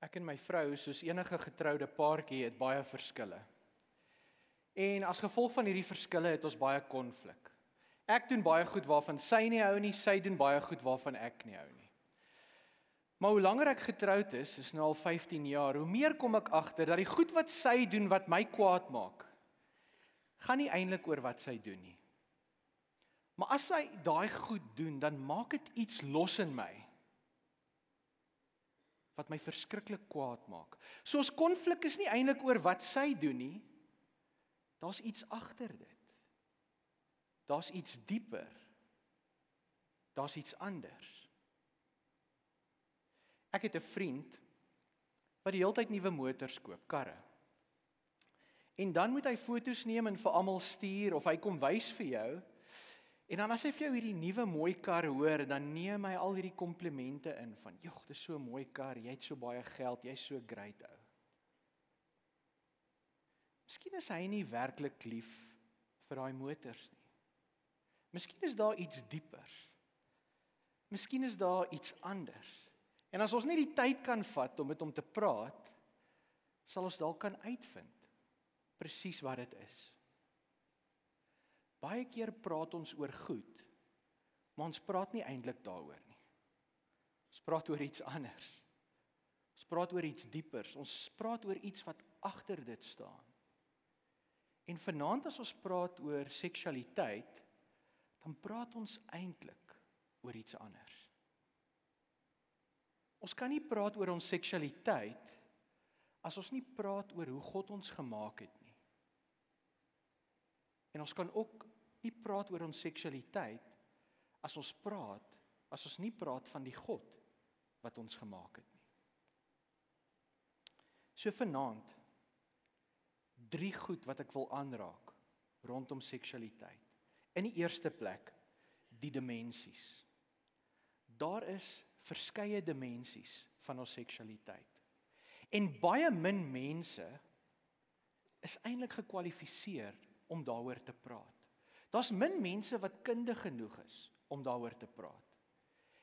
Ek en my vrou, soos enige getroude paartjie, het baie verskille. En as gevolg van hierdie verskille het ons baie konflik. Ek doen baie goed waarvan sy nie hou nie, sy doen baie goed waarvan ek nie hou nie. Maar hoe langer ek getroud is, is nou al 15 jaar, hoe meer kom ek agter dat die goed wat sy doen wat my kwaad maak, gaan nie eintlik oor wat sy doen nie. Maar as sy daai goed doen, dan maak dit iets los in my wat my verskriklik kwaad maak. So ons konflik is nie eintlik oor wat sy doen nie. Daar's iets agter dit. Daar's iets dieper. Daar's iets anders. Ek het 'n vriend wat die hele tyd nuwe motors koop, karre. En dan moet hy foto's neem en vir almal stuur of hy kom wys vir jou. En dan as hy vir jou hierdie nuwe mooi kar hoor, dan neem hy al hierdie komplimente in van, "Jogg, dis so 'n mooi kar, jy het so baie geld, jy's so great ou." Miskien is hy nie werklik lief vir daai motors nie. Miskien is daar iets dieper. Miskien is daar iets anders. En as ons nie die tyd kan vat om met hom te praat, sal ons dalk kan uitvind presies wat dit is. Baie keer praat ons oor goed, maar ons praat nie eintlik daaroor nie. Ons praat oor iets anders. Ons praat oor iets diepers. Ons praat oor iets wat agter dit staan. En vanaand as ons praat oor seksualiteit, dan praat ons eintlik oor iets anders. Ons kan nie praat oor ons seksualiteit as ons nie praat oor hoe God ons gemaak het nie. En ons kan ook nie praat oor ons seksualiteit as ons praat as ons nie praat van die God wat ons gemaak het nie. So vanaand drie goed wat ek wil aanraak rondom seksualiteit. In die eerste plek die dimensies. Daar is verskeie dimensies van ons seksualiteit. En baie min mense is eintlik gekwalifiseer om daaroor te praat. Daar's min mense wat kundig genoeg is om daaroor te praat.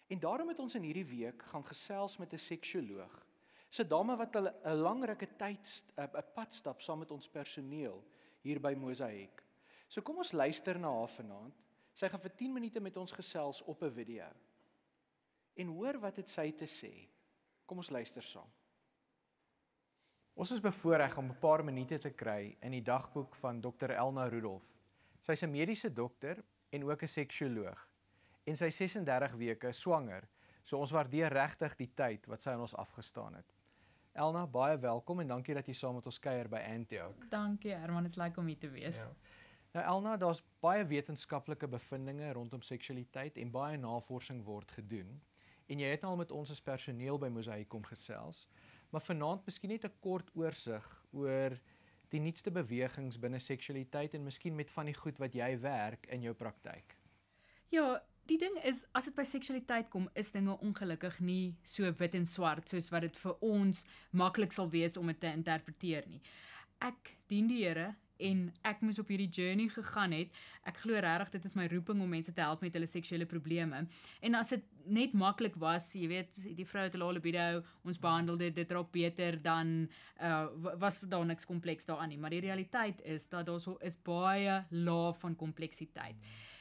En daarom het ons in hierdie week gaan gesels met 'n seksioloog. 'n Dame wat 'n 'n langerige tyd 'n pad stap saam met ons personeel hier by Mosaik. So kom ons luister na haar vanaand. Sy gaan vir 10 minute met ons gesels op 'n video en hoor wat dit sy te sê. Kom ons luister saam. Ons is bevoorreg om 'n paar minute te kry in die dagboek van Dr Elna Rudolph. Sy's 'n mediese dokter en ook 'n seksioloog en sy 36 weke swanger. So ons waardeer regtig die tyd wat sy aan ons afgestaan het. Elna, baie welkom en dankie dat jy saam met ons kuier by Antioch. Dankie Herman, dit is lekker om hier te wees. Ja. Nou Elna, daar's baie wetenskaplike bevindinge rondom seksualiteit en baie navorsing word gedoen en jy het al met ons as personeel by Mosaïek kom gesels. Maar vanaand miskien net 'n kort oorsig oor die nuutste bewegings binne seksualiteit en miskien met van die goed wat jy werk in jou praktyk. Ja, die ding is as dit by seksualiteit kom, is dinge ongelukkig nie so wit en swart soos wat dit vir ons maklik sal wees om dit te interpreteer nie. Ek dien die Here en ek moes op hierdie journey gegaan het. Ek glo regtig dit is my roeping om mense te help met hulle seksuele probleme. En as dit net maklik was, jy weet, die vrou het hulle libido, ons behandel dit dit raak beter dan uh was daar niks kompleks daaraan nie, maar die realiteit is dat daar so is baie laag van kompleksiteit.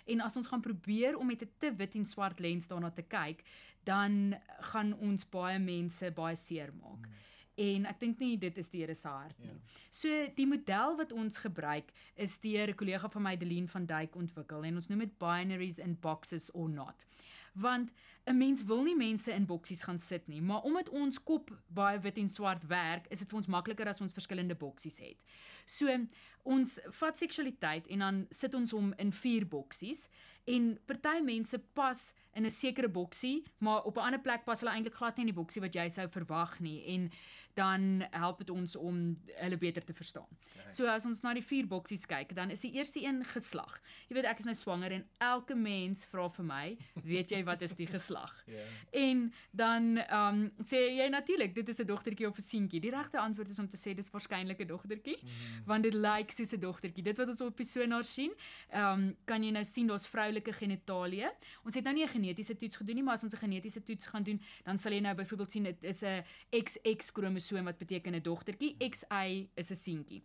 En as ons gaan probeer om met 'n te wit en swart lens daarna te kyk, dan gaan ons baie mense baie seer maak. Hmm en ek dink nie dit is die Here se hart nie. Ja. So die model wat ons gebruik is deur 'n kollega van my Delien van Duyk ontwikkel en ons noem dit binaries in boxes or not. Want 'n mens wil nie mense in boksies gaan sit nie, maar omdat ons kop baie wit en swart werk, is dit vir ons makliker as ons verskillende boksies het. So ons vat seksualiteit en dan sit ons hom in vier boksies en party mense pas in 'n sekere boksie, maar op 'n ander plek pas hulle eintlik glad nie in die boksie wat jy sou verwag nie en dan help dit ons om hulle beter te verstaan. Okay. So as ons na die vier boksies kyk, dan is die eerste een geslag. Jy weet ek is nou swanger en elke mens vra vir my, weet jy wat is die geslag? Yeah. Ja. En dan ehm um, sê jy natuurlik, dit is 'n dogtertjie of 'n seentjie. Die regte antwoord is om te sê dis waarskynlik 'n dogtertjie, mm. want dit lyk soos 'n dogtertjie. Dit wat ons op die sonar sien, ehm um, kan jy nou sien daar's vroulike genitalie. Ons het nou nie 'n genetiese toets gedoen nie, maar as ons 'n genetiese toets gaan doen, dan sal jy nou byvoorbeeld sien dit is 'n XX kromosoom wat beteken 'n dogtertjie, XY is 'n seentjie.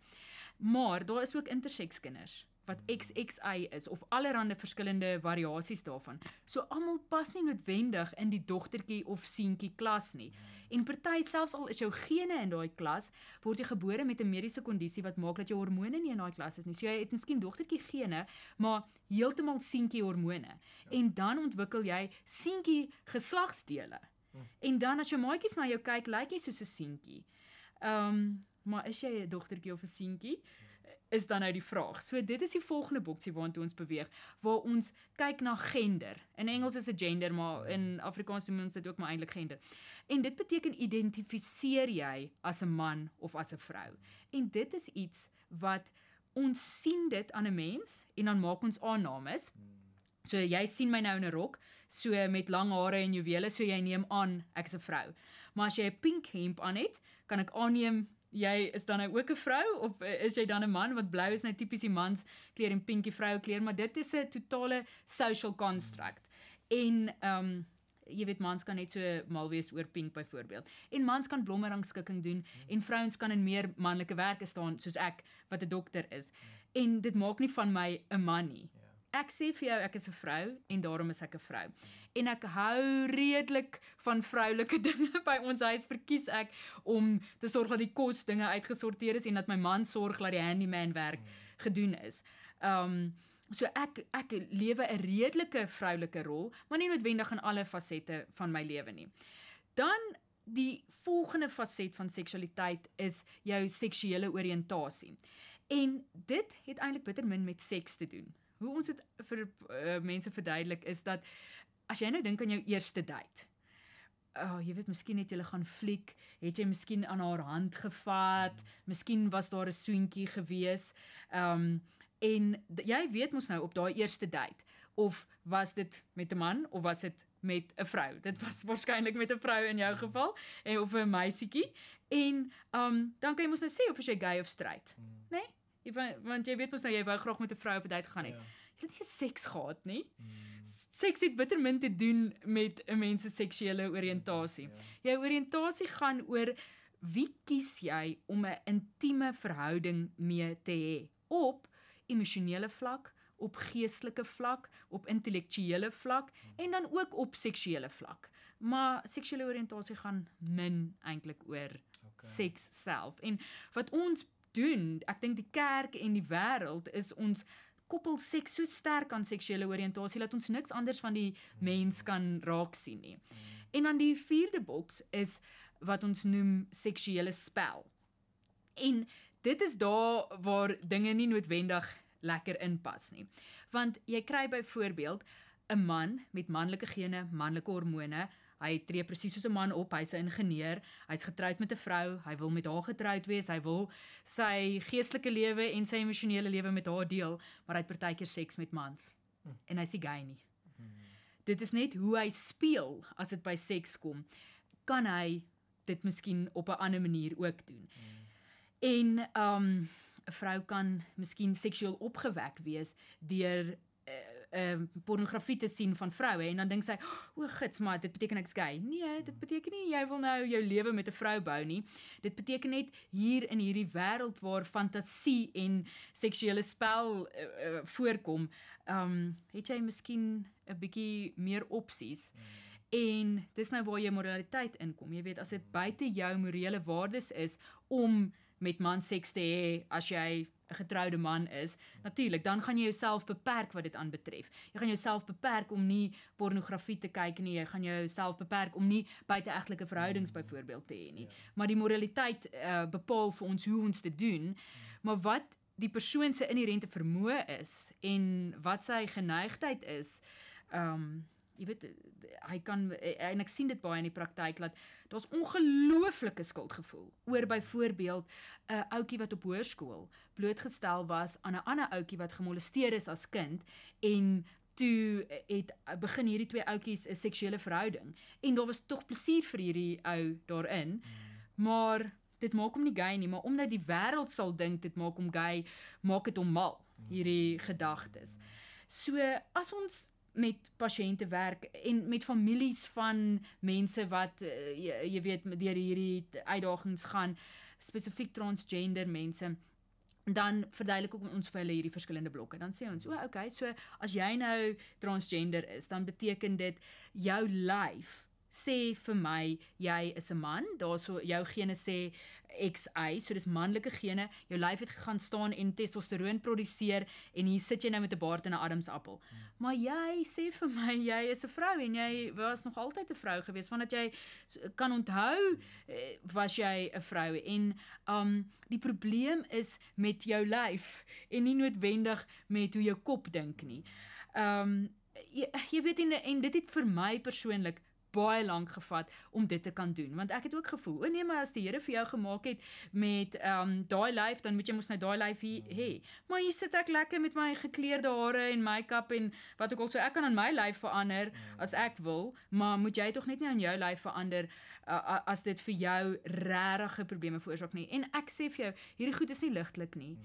Maar daar is ook interseks kinders wat XXY is of allerlei verskillende variasies daarvan. So almal pas nie noodwendig in die dogtertjie of seentjie klas nie. En party selfs al is jou gene in daai klas, word jy gebore met 'n mediese kondisie wat maak dat jou hormone nie in daai klas is nie. So jy het miskien dogtertjie gene, maar heeltemal seentjie hormone. Ja. En dan ontwikkel jy seentjie geslagsdele. Hm. En dan as jou maatjies na jou kyk, lyk jy soos 'n seentjie. Ehm, um, maar is jy 'n dogtertjie of 'n seentjie? Is dan nou die vraag. So dit is die volgende boksie waartoe ons beweeg waar ons kyk na gender. In Engels is dit gender, maar in Afrikaans noem ons dit ook maar eintlik gender. En dit beteken identifiseer jy as 'n man of as 'n vrou. En dit is iets wat ons sien dit aan 'n mens en dan maak ons aannames. So jy sien my nou in 'n rok, so met lang hare en juwele, so jy neem aan ek's 'n vrou. Maar as jy 'n pink hemp aan het, kan ek aanneem jy is dan nou ook 'n vrou of eh, is jy dan 'n man? Want blou is nou tipies die mans kleur en pinkie vroue kleur maar dit is 'n totale social construct. En ehm um, jy weet mans kan net so mal wees oor pink byvoorbeeld. En mans kan blommerangskikking doen en vrouens kan in meer manlike werke staan soos ek wat 'n dokter is. En dit maak nie van my 'n man nie ek sê vir jou ek is 'n vrou en daarom is ek 'n vrou en ek hou redelik van vroulike dinge by ons huis verkies ek om te sorg dat die kos dinge uitgesorteer is en dat my man sorg dat die handyman werk gedoen is. Um so ek ek lewe 'n redelike vroulike rol, maar nie noodwendig in alle fasette van my lewe nie. Dan die volgende faset van seksualiteit is jou seksuele oriëntasie. En dit het eintlik bitter min met seks te doen. Hoe ons dit vir uh, mense verduidelik is dat as jy nou dink aan jou eerste date. Oh, jy weet miskien het jy gaan fliek, het jy miskien aan haar hand gevat, miskien was daar 'n soentjie gewees. Um en jy weet mos nou op daai eerste date of was dit met 'n man of was dit met 'n vrou? Dit was waarskynlik met 'n vrou in jou geval en of 'n meisietjie. En um dan kan jy mos nou sê of jy gay of straight, né? Nee? Want jy weet mos nou jy wou graag met 'n vrou op 'n date gegaan het. Ja. Jy het nie seks gehad nie. Mm seks het bitter min te doen met 'n mens se seksuele oriëntasie. Ja. Jou oriëntasie gaan oor wie kies jy om 'n intieme verhouding mee te hê op emosionele vlak, op geestelike vlak, op intellektuele vlak en dan ook op seksuele vlak. Maar seksuele oriëntasie gaan min eintlik oor okay. seks self. En wat ons doen, ek dink die kerk en die wêreld is ons koppel seks so sterk aan seksuele oriëntasie dat ons niks anders van die mens kan raak sien nie. En dan die vierde boks is wat ons noem seksuele spel. En dit is daar waar dinge nie noodwendig lekker inpas nie. Want jy kry byvoorbeeld 'n man met manlike gene, manlike hormone, Hy tree presies soos 'n man op. Hy's 'n ingenieur. Hy's getroud met 'n vrou. Hy wil met haar getroud wees. Hy wil sy geestelike lewe en sy emosionele lewe met haar deel, maar hy het partykeer seks met mans. Hm. En hy's nie gay nie. Hm. Dit is net hoe hy speel as dit by seks kom. Kan hy dit miskien op 'n ander manier ook doen? Hm. En um 'n vrou kan miskien seksueel opgewek wees deur ehm uh, pornografie te sien van vroue en dan dink sy, "O, gits, maar dit beteken ek's gay." Nee, dit beteken nie jy wil nou jou lewe met 'n vrou bou nie. Dit beteken net hier in hierdie wêreld waar fantasie en seksuele spel uh, uh, voorkom, ehm um, het jy miskien 'n bietjie meer opsies. En dis nou waar jou moraliteit inkom. Jy weet, as dit buite jou morele waardes is om met man seks te hê as jy 'n getroude man is, natuurlik, dan gaan jy jouself beperk wat dit aanbetref. Jy gaan jouself beperk om nie pornografie te kyk nie, jy gaan jouself beperk om nie buiteegtelike verhoudings byvoorbeeld te hê nie. Ja. Maar die moraliteit uh, bepaal vir ons hoe ons dit doen. Maar wat die persoon se inherente vermoë is en wat sy geneigtheid is, ehm um, jy weet hy kan en ek sien dit baie in die praktyk dat daar's ongelooflike skuldgevoel oor byvoorbeeld 'n ouetjie wat op hoërskool blootgestel was aan 'n ander ouetjie wat gemolesteer is as kind en toe het begin hierdie twee ouetjies 'n seksuele verhouding. En daar was tog plesier vir hierdie ou daarin maar dit maak hom nie gay nie maar omdat die wêreld sal dink dit maak hom gay maak dit hom mal hierdie gedagtes. So as ons met pasiënte werk en met families van mense wat uh, jy, jy weet deur hierdie uitdagings gaan spesifiek transgender mense dan verduidelik ook ons vir hulle hierdie verskillende blokke. Dan sê ons, "O, okay, so as jy nou transgender is, dan beteken dit jou lyf sê vir my jy is 'n man. Daarso jou gene sê XY, so dis manlike gene. Jou lyf het gegaan staan en testosteroon produseer en hier sit jy nou met 'n baard en 'n adamsappel. Hmm. Maar jy sê vir my jy is 'n vrou en jy was nog altyd 'n vrou gewees vandat jy kan onthou eh, was jy 'n vrou en um die probleem is met jou lyf en nie noodwendig met hoe jou kop dink nie. Um jy, jy weet en, en dit het vir my persoonlik baie lank gevat om dit te kan doen. Want ek het ook gevoel o nee maar as die Here vir jou gemaak het met ehm um, daai lyf dan moet jy mos nou daai lyf hê. Maar hier sit ek lekker met my gekleurde hare en make-up en wat ook al. So ek kan aan my lyf verander as ek wil maar moet jy tog net nie aan jou lyf verander uh, as dit vir jou regte probleme veroorsaak nie. En ek sê vir jou hierdie goed is nie ligtelik nie.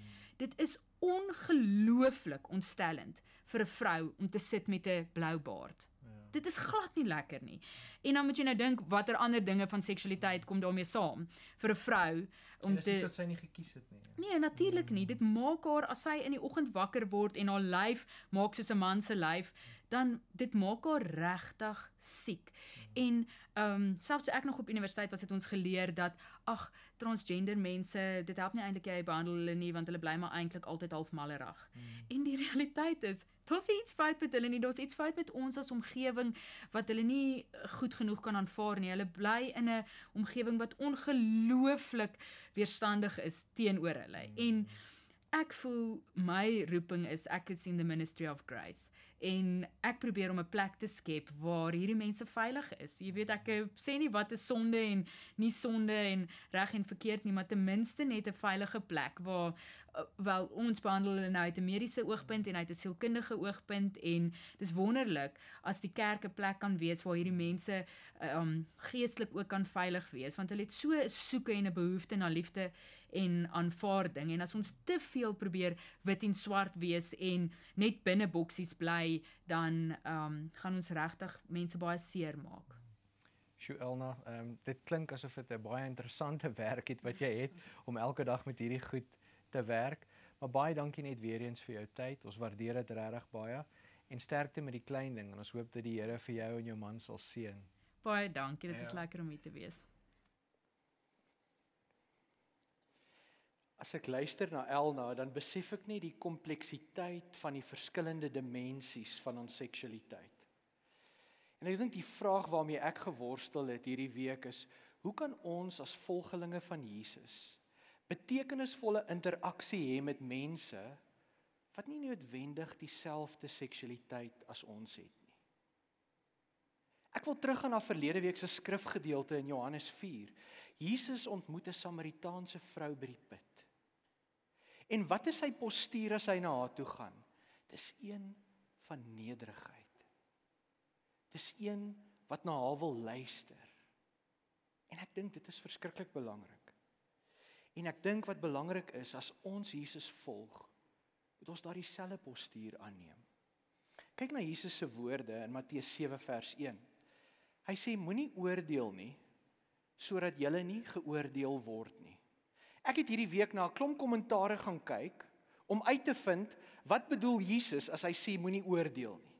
Dit is ongelooflik ontstellend vir 'n vrou om te sit met 'n blou baard dit is glad nie lekker nie. En dan moet jy nou dink watter ander dinge van seksualiteit kom daarmee saam vir 'n vrou om te dit sy nie gekies het nie. Nee, natuurlik nie. Dit maak haar as sy in die oggend wakker word en haar lyf maak soos 'n man se lyf, dan dit maak haar regtig siek. En ehm um, selfs toe ek nog op universiteit was het ons geleer dat ag transgender mense dit help nie eintlik jy behandel hulle nie want hulle bly maar eintlik altyd half malerig. Mm. En die realiteit is Daar's iets fout met hulle nie. Daar's iets fout met ons as omgewing wat hulle nie goed genoeg kan aanvaar nie. Hulle bly in 'n omgewing wat ongelooflik weerstandig is teenoor hulle. En ek voel my roeping is ek is in the ministry of grace en ek probeer om 'n plek te skep waar hierdie mense veilig is. Jy weet ek sê nie wat is sonde en nie sonde en reg en verkeerd nie, maar ten minste net 'n veilige plek waar Eh, wel ons behandel hulle nou uit 'n mediese oogpunt en uit 'n sielkundige oogpunt en dis wonderlik as die kerk 'n plek kan wees waar hierdie mense um geestelik ook kan veilig wees want hulle het so 'n soeke en 'n behoefte na liefde en aanvaarding en as ons te veel probeer wit en swart wees en net binne boksies bly dan um gaan ons regtig mense baie seer maak. Sjoe Elna, ehm um, dit klink asof dit 'n baie interessante werk het wat jy het om elke dag met hierdie goed te werk. Maar baie dankie net weer eens vir jou tyd. Ons waardeer dit regtig baie en sterkte met die klein ding en ons hoop dat die Here vir jou en jou man sal seën. Baie dankie. Dit ja. is lekker om hier te wees. As ek luister na Elna, dan besef ek net die kompleksiteit van die verskillende dimensies van ons seksualiteit. En ek dink die vraag waarmee ek geworstel het hierdie week is, hoe kan ons as volgelinge van Jesus betekenisvolle interaksie hê met mense wat nie noodwendig dieselfde seksualiteit as ons het nie. Ek wil teruggaan na verlede week se skrifgedeelte in Johannes 4. Jesus ontmoet 'n Samaritaanse vrou by die put. En wat is sy postuur as hy na haar toe gaan? Dis een van nederigheid. Dis een wat na haar wil luister. En ek dink dit is verskriklik belangrik. En ek dink wat belangrik is as ons Jesus volg, moet ons daardie selfde postuur aanneem. Kyk na Jesus se woorde in Matteus 7 vers 1. Hy sê moenie oordeel nie sodat jy nie geoordeel word nie. Ek het hierdie week na 'n klomp kommentare gaan kyk om uit te vind wat bedoel Jesus as hy sê moenie oordeel nie.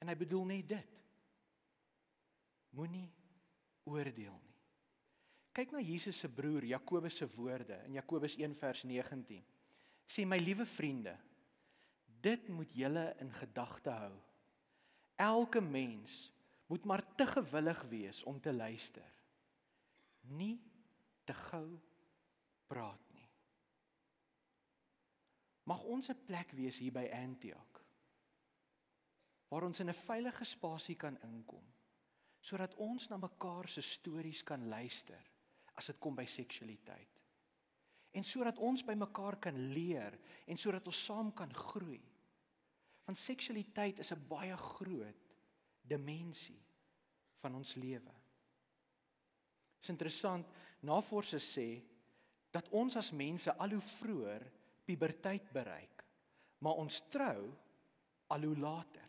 En hy bedoel net dit. Moenie oordeel nie. Kyk na Jesus se broer Jakobus se woorde in Jakobus 1 vers 19. Sê my liewe vriende, dit moet julle in gedagte hou. Elke mens moet maar te gewillig wees om te luister. Nie te gou praat nie. Mag ons 'n plek wees hier by Antioch waar ons in 'n veilige spasie kan inkom sodat ons na mekaar se stories kan luister as dit kom by seksualiteit. En sodat ons by mekaar kan leer en sodat ons saam kan groei. Want seksualiteit is 'n baie groot dimensie van ons lewe. Dit is interessant, navorsers sê dat ons as mense al hoe vroeër puberteit bereik, maar ons trou al hoe later.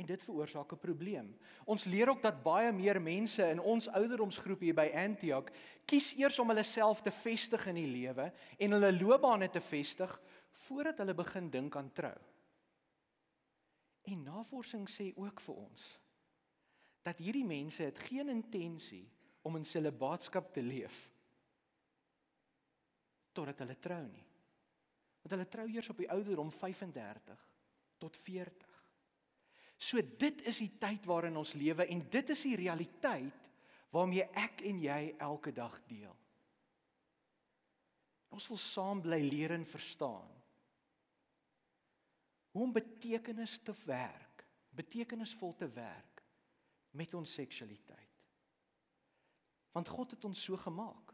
En dit veroorsaak 'n probleem. Ons leer ook dat baie meer mense in ons ouderdomsgroep hier by Antioch kies eers om hulle self te vestig in die lewe en hulle loopbane te vestig voordat hulle begin dink aan trou. En navorsing sê ook vir ons dat hierdie mense het geen intensie om in celibaatskap te leef totdat hulle trou nie. Want hulle trou eers op die ouderdom 35 tot 40. So dit is die tyd waarin ons lewe en dit is die realiteit waarmee ek en jy elke dag deel. Ons wil saam bly leer en verstaan hoe om betekenis te werk, betekenisvol te werk met ons seksualiteit. Want God het ons so gemaak.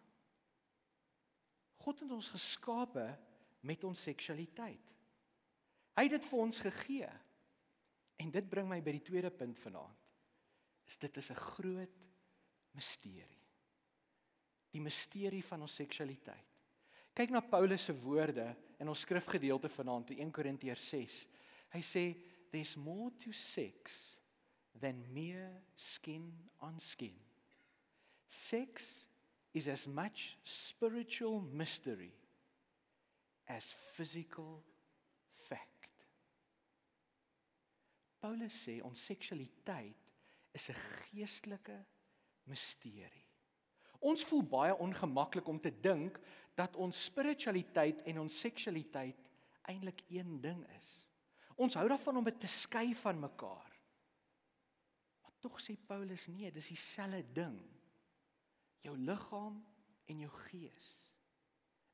God het ons geskape met ons seksualiteit. Hy het dit vir ons gegee. En dit bring my by die tweede punt vanaand. Is dit is 'n groot misterie. Die misterie van ons seksualiteit. Kyk na Paulus se woorde in ons skrifgedeelte vanaand in 1 Korintiërs 6. Hy sê there's more to sex than mere skin on skin. Sex is as much spiritual mystery as physical fact. Paulus sê ons seksualiteit is 'n geestelike misterie. Ons voel baie ongemaklik om te dink dat ons spiritualiteit en ons seksualiteit eintlik een ding is. Ons hou daarvan om dit te skei van mekaar. Maar tog sê Paulus nee, dis dieselfde ding. Jou liggaam en jou gees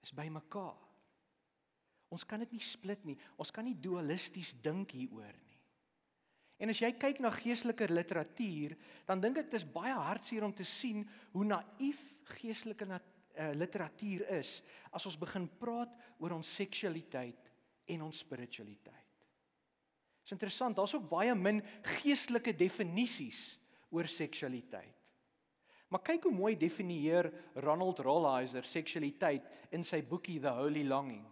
is by mekaar. Ons kan dit nie split nie. Ons kan nie dualisties dink hieroor nie. En as jy kyk na geestelike literatuur, dan dink ek dit is baie hartseer om te sien hoe naïef geestelike uh, literatuur is as ons begin praat oor ons seksualiteit en ons spiritualiteit. Dit is interessant, daar's ook baie min geestelike definisies oor seksualiteit. Maar kyk hoe mooi definieer Ronald Rolheiser seksualiteit in sy boekie The Holy Longing.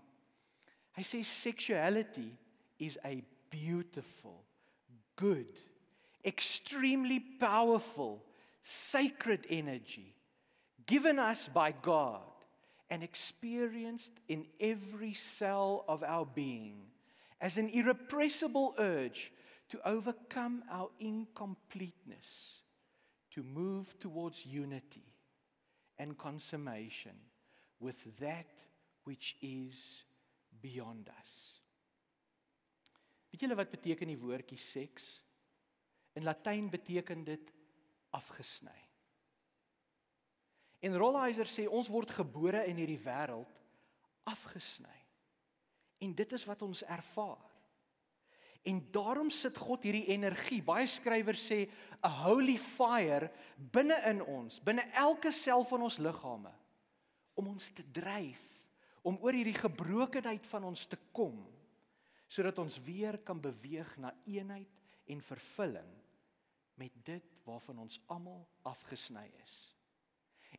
Hy sê sexuality is a beautiful, good, extremely powerful, sacred energy given us by God and experienced in every cell of our being as an irrepressible urge to overcome our incompleteness, to move towards unity and consummation with that which is beyond us. Weet julle wat beteken die woordjie seks? In Latyn beteken dit afgesny. En Rolheiser sê ons word gebore in hierdie wêreld afgesny. En dit is wat ons ervaar. En daarom sit God hierdie energie. Baie skrywers sê 'n holy fire binne in ons, binne elke sel van ons liggame om ons te dryf om oor hierdie gebrokenheid van ons te kom sodat ons weer kan beweeg na eenheid en vervulling met dit waarvan ons almal afgesny is.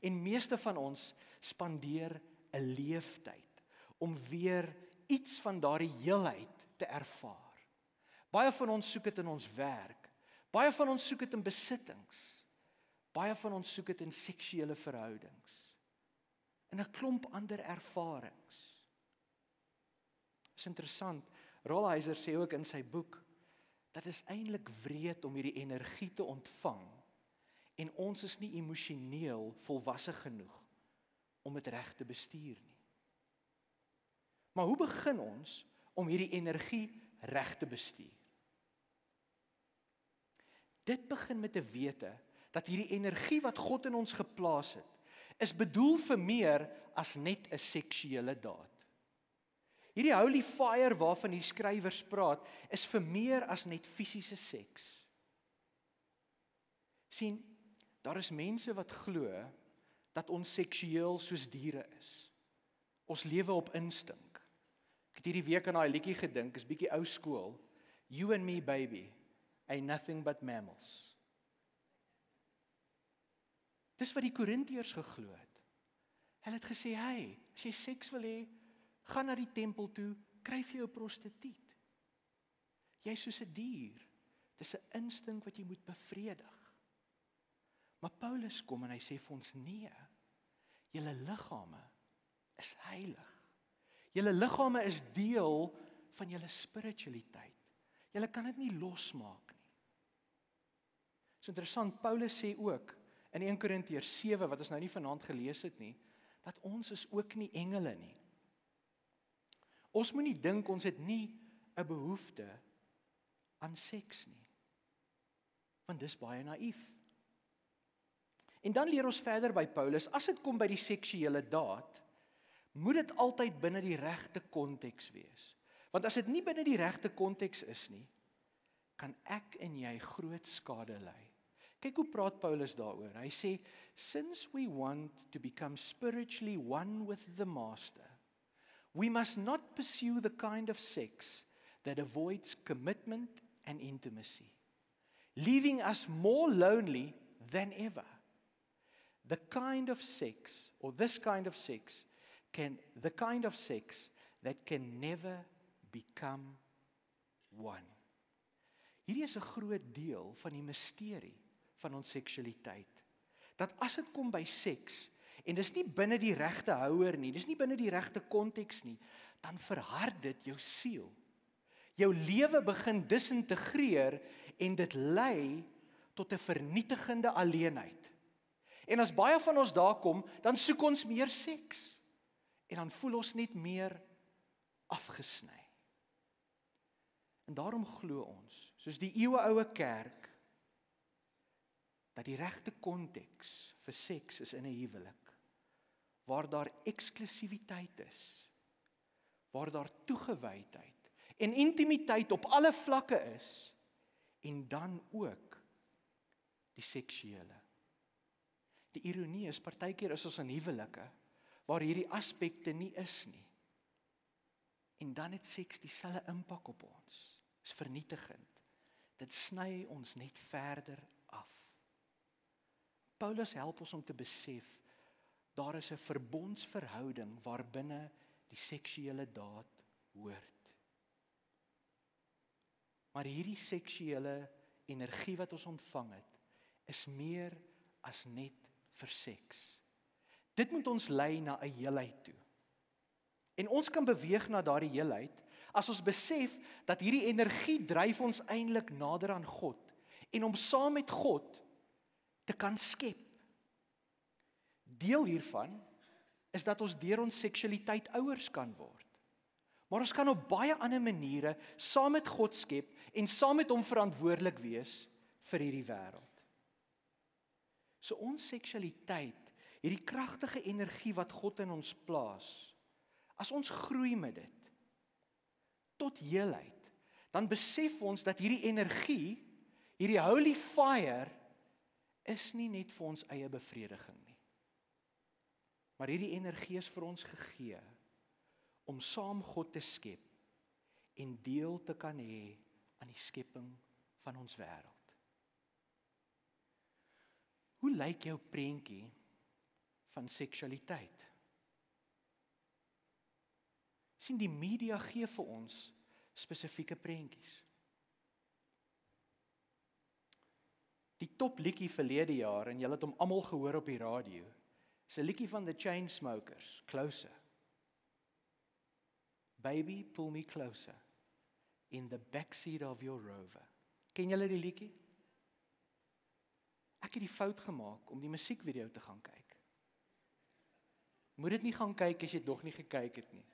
En meeste van ons spandeer 'n leeftyd om weer iets van daardie heelheid te ervaar. Baie van ons soek dit in ons werk. Baie van ons soek dit in besittings. Baie van ons soek dit in seksuele verhoudings en 'n klomp ander ervarings. Is interessant. Rolheiser sê ook in sy boek dat is eintlik wreed om hierdie energie te ontvang en ons is nie emosioneel volwasse genoeg om dit reg te bestuur nie. Maar hoe begin ons om hierdie energie reg te bestuur? Dit begin met 'n wete dat hierdie energie wat God in ons geplaas het, is bedoel vir meer as net 'n seksuele daad. Hierdie holy fire waarvan die skrywers praat, is vir meer as net fisiese seks. sien, daar is mense wat glo dat ons seksueel soos diere is. Ons lewe op instink. Ek het hierdie week aan daai liedjie gedink, is bietjie ou skool. You and me baby, ain't nothing but mammals. Dis wat die Korintiërs geglo het. Hulle het gesê, "Hey, as jy seks wil hê, gaan na die tempel toe, kry vir jou 'n prostituut. Jy's soos 'n dier. Dis 'n instink wat jy moet bevredig. Maar Paulus kom en hy sê vir ons nee. Julle liggame is heilig. Julle liggame is deel van julle spiritualiteit. Julle kan dit nie losmaak nie. Dit is interessant Paulus sê ook in 1 Korintiërs 7 wat ons nou nie vanaand gelees het nie, dat ons is ook nie engele nie. Ons moenie dink ons het nie 'n behoefte aan seks nie. Want dis baie naïef. En dan leer ons verder by Paulus, as dit kom by die seksuele daad, moet dit altyd binne die regte konteks wees. Want as dit nie binne die regte konteks is nie, kan ek en jy groot skade ly. Kyk hoe praat Paulus daaroor. Hy sê since we want to become spiritually one with the master, we must not pursue the kind of sex that avoids commitment and intimacy, leaving us more lonely than ever. The kind of sex or this kind of sex can the kind of sex that can never become one. Hierdie is 'n groot deel van die misterie van ons seksualiteit. Dat as dit kom by seks en dis nie binne die regte houer nie, dis nie binne die regte konteks nie, dan verhard dit jou siel. Jou lewe begin disintegreer en dit lei tot 'n vernietigende alleenheid. En as baie van ons daar kom, dan soek ons meer seks. En dan voel ons net meer afgesny. En daarom glo ons, soos die eeueoue kerk, dat die regte konteks vir seks is in 'n huwelik waar daar eksklusiwiteit is, waar daar toegewydheid en intimiteit op alle vlakke is en dan ook die seksuele. Die ironie is partykeer is ons in huwelike waar hierdie aspekte nie is nie. En dan het seks dieselfde impak op ons. Is vernietigend. Dit sny ons net verder. Paulus help ons om te besef daar is 'n verbondsverhouding waarbinne die seksuele daad hoort. Maar hierdie seksuele energie wat ons ontvang het, is meer as net vir seks. Dit moet ons lei na 'n heelheid toe. En ons kan beweeg na daardie heelheid as ons besef dat hierdie energie dryf ons eintlik nader aan God en om saam met God te kan skep. Deel hiervan is dat ons deur ons seksualiteit ouers kan word. Maar ons kan op baie ander maniere saam met God skep en saam met hom verantwoordelik wees vir hierdie wêreld. So ons seksualiteit hierdie kragtige energie wat God in ons plaas. As ons groei met dit tot heelheid, dan besef ons dat hierdie energie, hierdie holy fire is nie net vir ons eie bevrediging nie. Maar hierdie energie is vir ons gegee om saam God te skep en deel te kan hê aan die skepping van ons wêreld. Hoe lyk jou prentjie van seksualiteit. sien die media gee vir ons spesifieke prentjies. Die top liedjie verlede jaar en julle het hom almal gehoor op die radio. Dis 'n liedjie van the Chainsmokers, Closer. Baby pull me closer in the backseat of your Rover. Ken julle die liedjie? Ek het die fout gemaak om die musiekvideo te gaan kyk. Moet dit nie gaan kyk as jy nog nie gekyk het nie.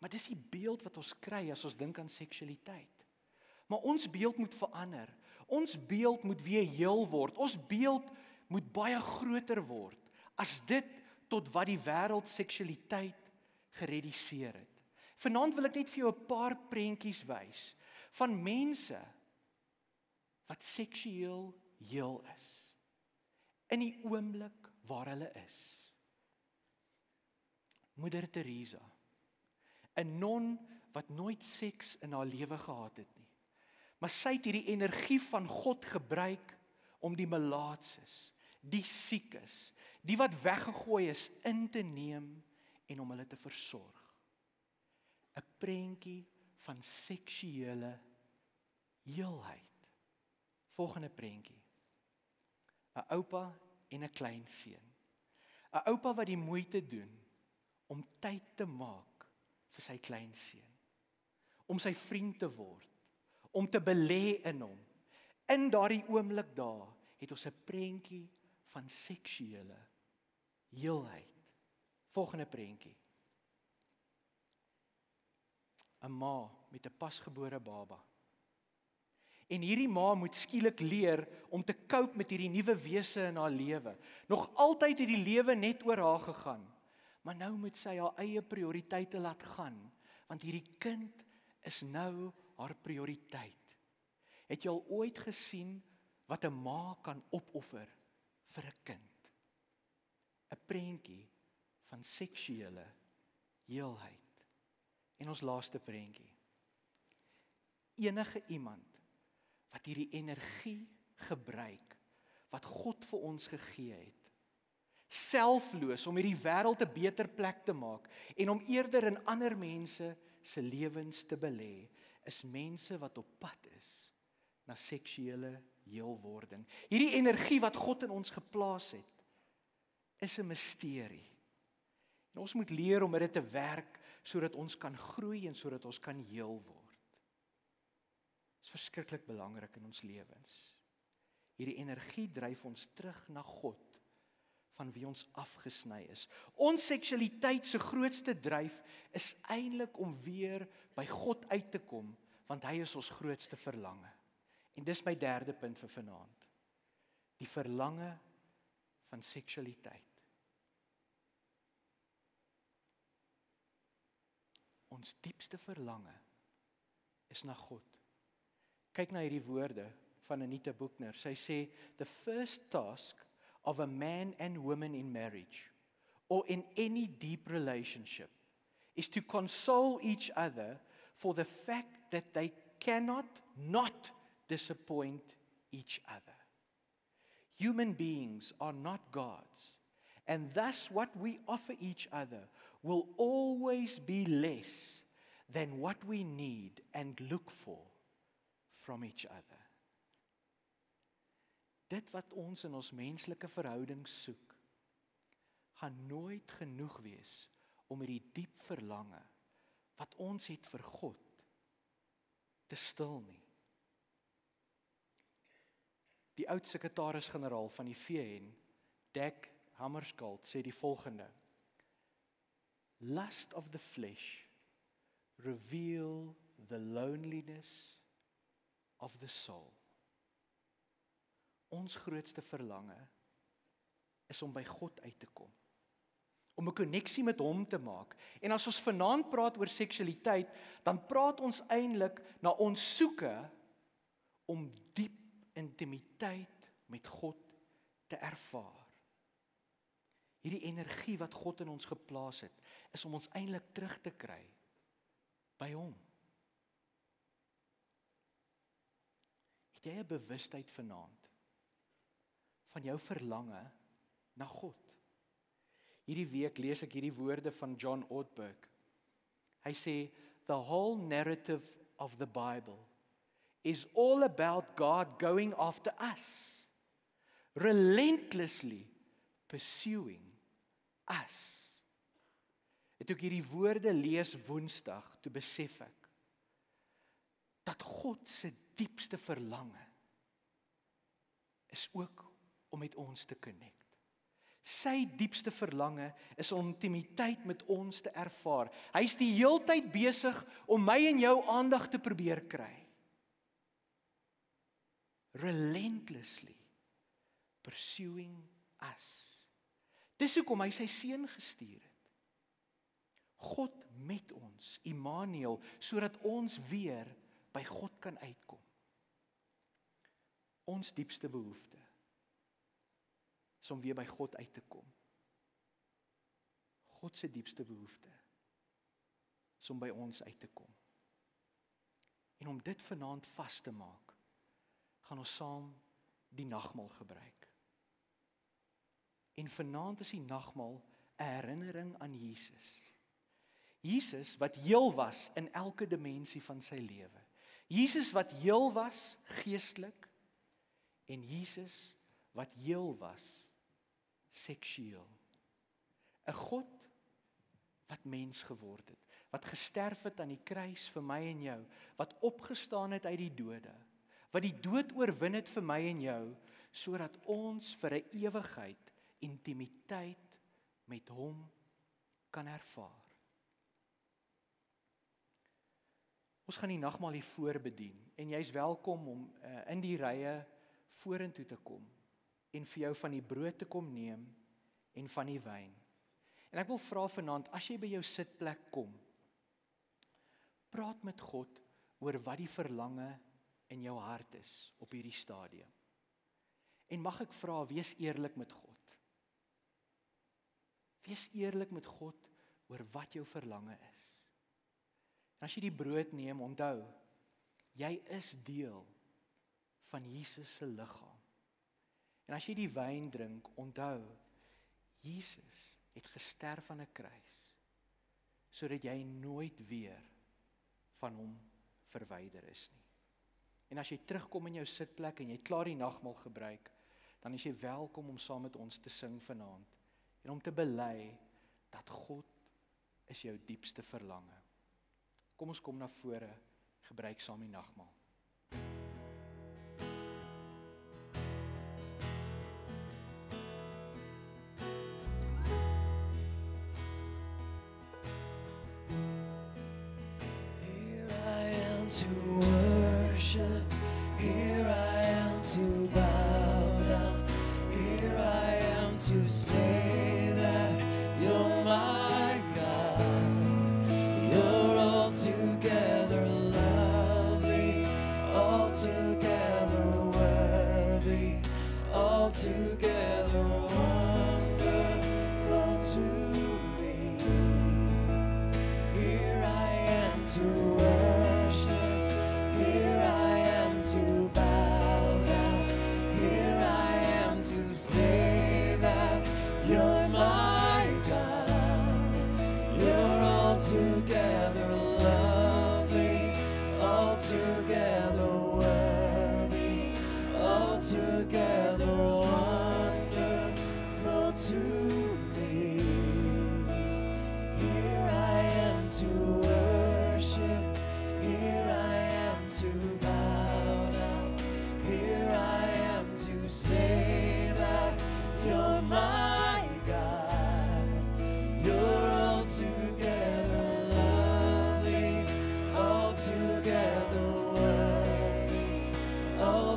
Maar dis die beeld wat ons kry as ons dink aan seksualiteit. Maar ons beeld moet verander. Ons beeld moet weer heel word. Ons beeld moet baie groter word as dit tot wat die wêreld seksualiteit gereduseer het. Vanaand wil ek net vir jou 'n paar prentjies wys van mense wat seksueel heel is. In die oomblik waar hulle is. Moeder Teresa, 'n non wat nooit seks in haar lewe gehad het nie. Maar sy het hierdie energie van God gebruik om die melaatses, die siekes, die wat weggegooi is in te neem en om hulle te versorg. 'n prentjie van seksuele Heelheid. Volgende prentjie. 'n Oupa en 'n kleinseun. 'n Oupa wat die moeite doen om tyd te maak vir sy kleinseun. Om sy vriend te word, om te belê in hom. In daardie oomblik daar het ons 'n prentjie van seksuele heelheid. Volgende prentjie. 'n Ma met 'n pasgebore baba. En hierdie ma moet skielik leer om te cope met hierdie nuwe wese in haar lewe. Nog altyd het die lewe net oor haar gegaan, maar nou moet sy haar eie prioriteite laat gaan, want hierdie kind is nou haar prioriteit. Het jy al ooit gesien wat 'n ma kan opoffer vir 'n kind? 'n Prentjie van seksuele heelheid. En ons laaste prentjie. Enige iemand wat hierdie energie gebruik wat God vir ons gegee het selfloos om hierdie wêreld 'n beter plek te maak en om eerder in ander mense se lewens te belê is mense wat op pad is na seksuele heelwording. Hierdie energie wat God in ons geplaas het is 'n misterie. En ons moet leer om dit te werk sodat ons kan groei en sodat ons kan heel word is verskriklik belangrik in ons lewens. Hierdie energie dryf ons terug na God van wie ons afgesny is. Ons seksualiteit se grootste dryf is eintlik om weer by God uit te kom, want hy is ons grootste verlange. En dis my derde punt vir vanaand. Die verlange van seksualiteit. Ons diepste verlange is na God kyk na hierdie woorde van Anita Boekner. Sy sê the first task of a man and woman in marriage or in any deep relationship is to console each other for the fact that they cannot not disappoint each other. Human beings are not gods, and thus what we offer each other will always be less than what we need and look for from each other. Dit wat ons in ons menslike verhoudings soek, gaan nooit genoeg wees om hierdie diep verlange wat ons het vir God te stil nie. Die oud sekretaris-generaal van die VN, Dag Hammarskjöld, sê die volgende: Lust of the flesh reveal the loneliness of the soul. Ons grootste verlange is om by God uit te kom. Om 'n koneksie met hom te maak. En as ons vanaand praat oor seksualiteit, dan praat ons eintlik na ons soeke om diep intimiteit met God te ervaar. Hierdie energie wat God in ons geplaas het, is om ons eintlik terug te kry by hom. Het jy 'n bewustheid vanaand van jou verlange na God? Hierdie week lees ek hierdie woorde van John Ortberg. Hy sê the whole narrative of the Bible is all about God going after us relentlessly pursuing us. Het ek hierdie woorde lees Woensdag, toe besef ek dat God se diepste verlange is ook om met ons te connect. Sy diepste verlange is om intimiteit met ons te ervaar. Hy's die heeltyd besig om my en jou aandag te probeer kry. Relentlessly pursuing us. Dis hoekom hy sy seun gestuur het. God met ons, Immanuel, sodat ons weer by God kan uitkom. Ons diepste behoefte is om weer by God uit te kom. God se diepste behoefte is om by ons uit te kom. En om dit vanaand vas te maak, gaan ons saam die nagmaal gebruik. En vanaand is die nagmaal 'n herinnering aan Jesus. Jesus wat heel was in elke dimensie van sy lewe. Jesus wat heel was geestelik en Jesus wat heel was seksueel. 'n God wat mens geword het, wat gesterf het aan die kruis vir my en jou, wat opgestaan het uit die dode, wat die dood oorwin het vir my en jou sodat ons vir 'n ewigheid intimiteit met hom kan ervaar. Ons gaan die nagmaal hier voor bedien en jy's welkom om uh, in die rye vorentoe te kom en vir jou van die brood te kom neem en van die wyn. En ek wil vra vanaand as jy by jou sitplek kom, praat met God oor wat die verlange in jou hart is op hierdie stadium. En mag ek vra, wees eerlik met God. Wees eerlik met God oor wat jou verlange is. En as jy die brood neem, onthou, jy is deel van Jesus se liggaam. En as jy die wyn drink, onthou, Jesus het gesterf aan 'n kruis sodat jy nooit weer van hom verwyder is nie. En as jy terugkom in jou sitplek en jy klaar die nagmaal gebruik, dan is jy welkom om saam met ons te sing vanaand en om te bely dat God is jou diepste verlange. Kom ons kom na vore, gebruik saam die nagmaal. to worship. Here I am to bow down. Here I am to say.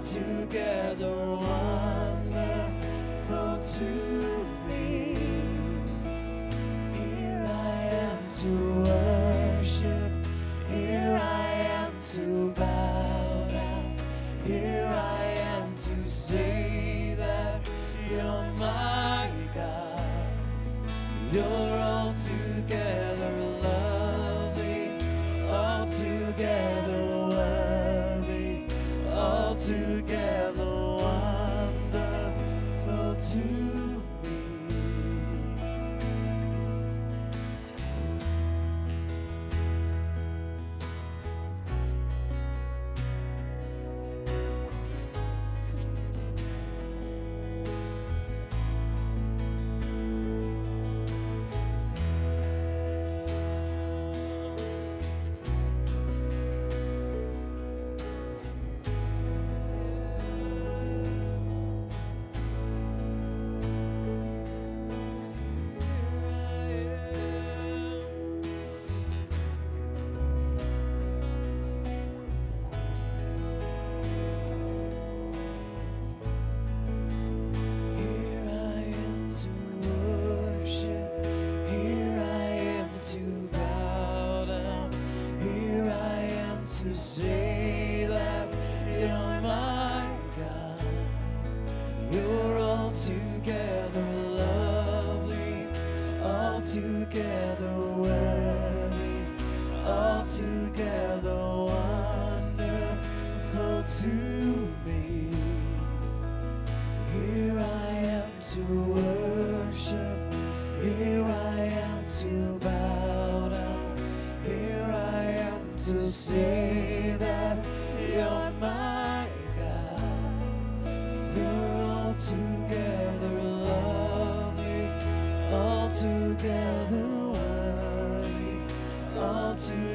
Together, wonderful to me. Here I am to worship, here I am to bow down, here I am to say that you're my God, you're all together.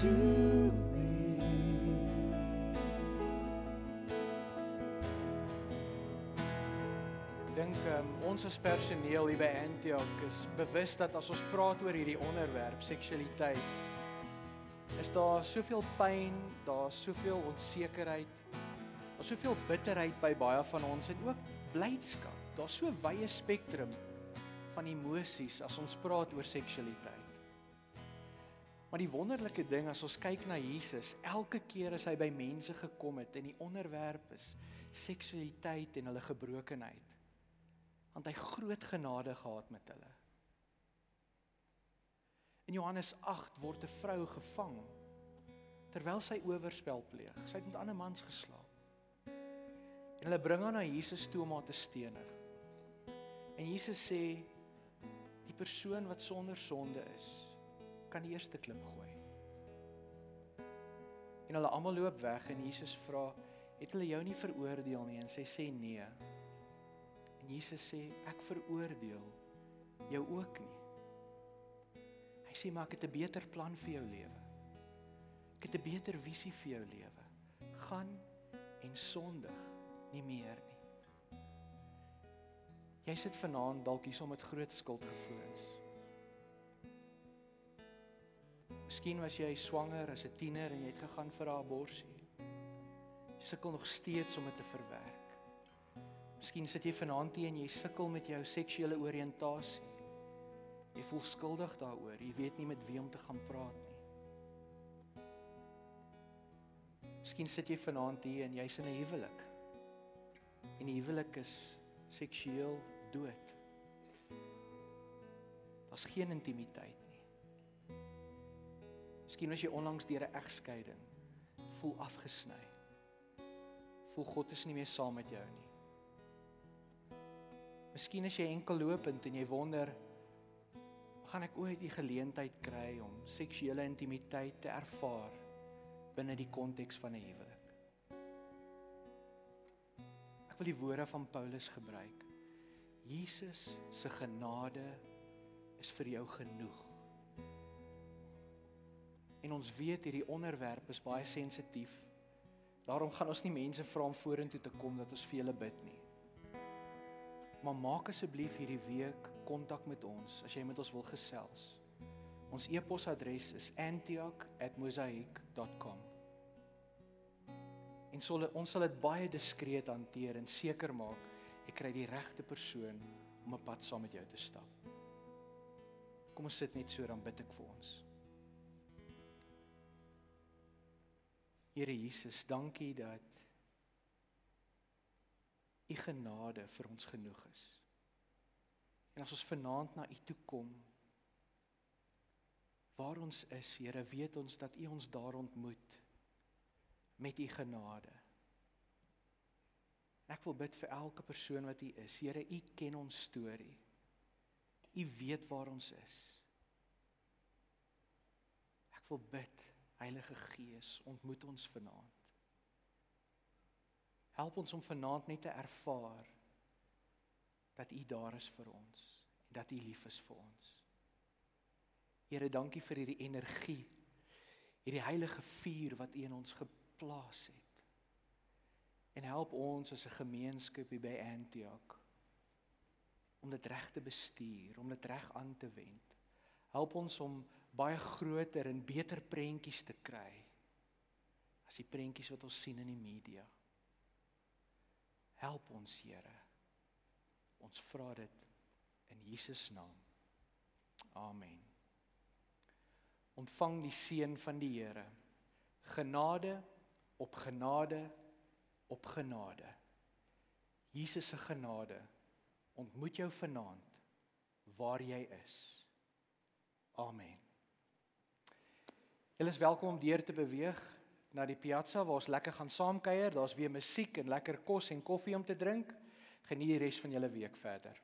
to me. Dink um, ons as personeel hier by Antioch is bewus dat as ons praat oor hierdie onderwerp seksualiteit is daar soveel pyn, daar's soveel onsekerheid, daar's soveel bitterheid by baie van ons en ook blydskap. Daar's so wye spektrum van emosies as ons praat oor seksualiteit. Maar die wonderlike ding as ons kyk na Jesus, elke keer as hy by mense gekom het en die onderwerp is seksualiteit en hulle gebrokenheid, want hy groot genade gehad met hulle. In Johannes 8 word 'n vrou gevang terwyl sy oorspel pleeg. Sy het met ander mans geslaap. En hulle bring haar na Jesus toe om haar te stenig. En Jesus sê die persoon wat sonder sonde is, kan die eerste klip gooi. En hulle almal loop weg en Jesus vra, "Het hulle jou nie veroordeel nie?" En sy sê, "Nee." En Jesus sê, "Ek veroordeel jou ook nie." Hy sê, "Maar ek het 'n beter plan vir jou lewe. Ek het 'n beter visie vir jou lewe. Gaan en sondig nie meer nie." Jy sit vanaand dalk hier met groot skuldgevoelens. Miskien was jy swanger as 'n tiener en jy het gegaan vir 'n abortus. Sukkel nog steeds om dit te verwerk. Miskien sit jy vanaand hier en jy sukkel met jou seksuele oriëntasie. Jy voel skuldig daaroor. Jy weet nie met wie om te gaan praat nie. Miskien sit jy vanaand hier en jy's in 'n huwelik. En die huwelik is seksueel dood. Daar's geen intimiteit nie. Miskien as jy onlangs deur 'n egskeiding voel afgesny. Voel God is nie meer saam met jou nie. Miskien as jy enkel lopend en jy wonder gaan ek ooit die geleentheid kry om seksuele intimiteit te ervaar binne die konteks van 'n huwelik. Ek wil die woorde van Paulus gebruik. Jesus se genade is vir jou genoeg. En ons weet hierdie onderwerp is baie sensitief. Daarom gaan ons nie mense vra om vorentoe te kom dat ons vir hulle bid nie. Maar maak asseblief hierdie week kontak met ons as jy met ons wil gesels. Ons e-posadres is antioch@mosaic.com. En sal ons sal dit baie diskreet hanteer en seker maak ek kry die regte persoon om 'n pad saam met jou te stap. Kom ons sit net so dan bid ek vir ons. Here Jesus, dankie dat u genade vir ons genoeg is. En as ons vanaand na u toe kom, waar ons is, Here, weet ons dat u ons daar ontmoet met u genade. Ek wil bid vir elke persoon wat hier is. Here, u ken ons storie. U weet waar ons is. Ek wil bid, Heilige Gees, ontmoet ons vanaand. Help ons om vanaand net te ervaar dat U daar is vir ons en dat U lief is vir ons. Here, dankie vir hierdie energie, hierdie heilige vuur wat U in ons geplaas het. En help ons as 'n gemeenskap hier by Antioch om dit reg te bestuur, om dit reg aan te wend. Help ons om baie groter en beter prentjies te kry as die prentjies wat ons sien in die media. Help ons, Here. Ons vra dit in Jesus naam. Amen. Ontvang die seën van die Here. Genade op genade op genade. Jesus se genade ontmoet jou vanaand waar jy is. Amen. Julle is welkom om deur te beweeg na die piazza waar ons lekker gaan saamkuier. Daar's weer musiek en lekker kos en koffie om te drink. Geniet die res van julle week verder.